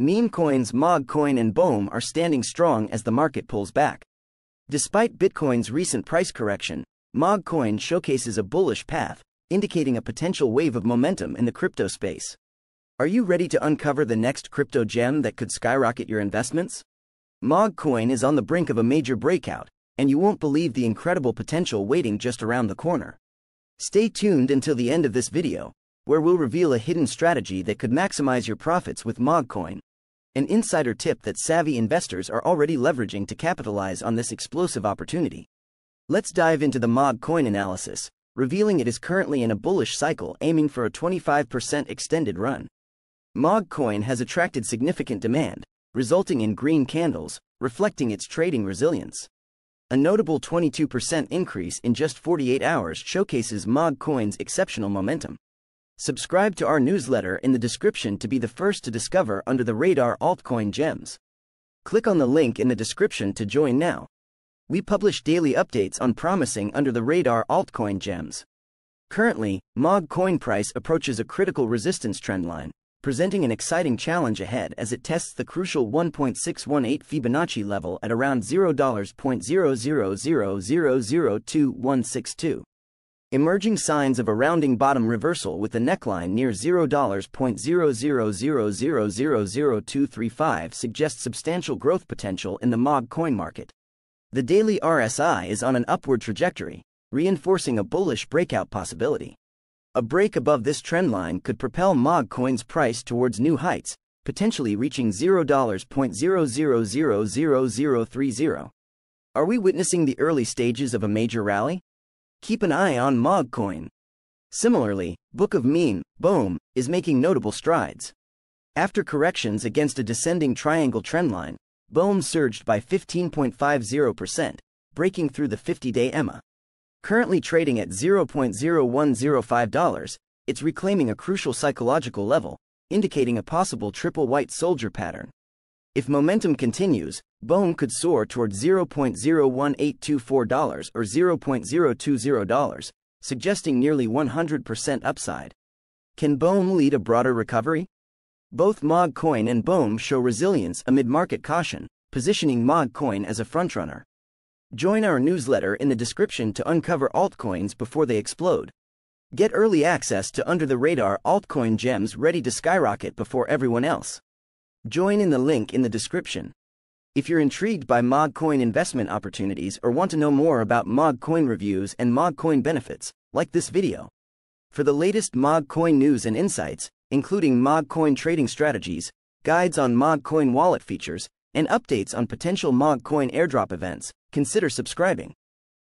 Meme coins MOG coin and BOME are standing strong as the market pulls back. Despite Bitcoin's recent price correction, MOG coin showcases a bullish path, indicating a potential wave of momentum in the crypto space. Are you ready to uncover the next crypto gem that could skyrocket your investments? MOG coin is on the brink of a major breakout, and you won't believe the incredible potential waiting just around the corner. Stay tuned until the end of this video, where we'll reveal a hidden strategy that could maximize your profits with MogCoin. An insider tip that savvy investors are already leveraging to capitalize on this explosive opportunity. Let's dive into the MogCoin analysis, revealing it is currently in a bullish cycle aiming for a 25% extended run. MogCoin has attracted significant demand, resulting in green candles, reflecting its trading resilience. A notable 22% increase in just 48 hours showcases MogCoin's exceptional momentum. Subscribe to our newsletter in the description to be the first to discover under the radar altcoin gems. Click on the link in the description to join now. We publish daily updates on promising under the radar altcoin gems. Currently, MOG coin price approaches a critical resistance trendline, presenting an exciting challenge ahead as it tests the crucial 1.618 Fibonacci level at around $0.00002162. Emerging signs of a rounding bottom reversal with the neckline near $0.00000235 suggest substantial growth potential in the MOG coin market. The daily RSI is on an upward trajectory, reinforcing a bullish breakout possibility. A break above this trendline could propel MOG coin's price towards new heights, potentially reaching $0.000030. Are we witnessing the early stages of a major rally? Keep an eye on MogCoin. Similarly, Book of Meme, BOME, is making notable strides. After corrections against a descending triangle trendline, BOME surged by 15.50%, breaking through the 50-day EMA. Currently trading at $0.0105, it's reclaiming a crucial psychological level, indicating a possible triple white soldier pattern. If momentum continues, BOME could soar toward $0.01824 or $0.020, suggesting nearly 100% upside. Can BOME lead a broader recovery? Both MOG Coin and BOME show resilience amid market caution, positioning MOG Coin as a frontrunner. Join our newsletter in the description to uncover altcoins before they explode. Get early access to under the radar altcoin gems ready to skyrocket before everyone else. Join in the link in the description. If you're intrigued by MogCoin investment opportunities or want to know more about MogCoin reviews and MogCoin benefits, like this video. For the latest MogCoin news and insights, including MogCoin trading strategies, guides on MogCoin wallet features, and updates on potential MogCoin airdrop events, consider subscribing.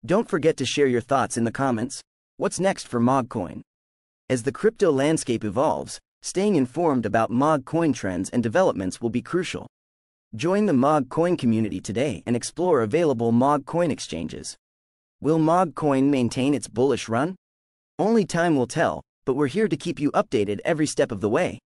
Don't forget to share your thoughts in the comments. What's next for MogCoin? As the crypto landscape evolves, Staying informed about MOG coin trends and developments will be crucial. Join the MOG coin community today and explore available MOG coin exchanges. Will MOG coin maintain its bullish run? Only time will tell, but we're here to keep you updated every step of the way.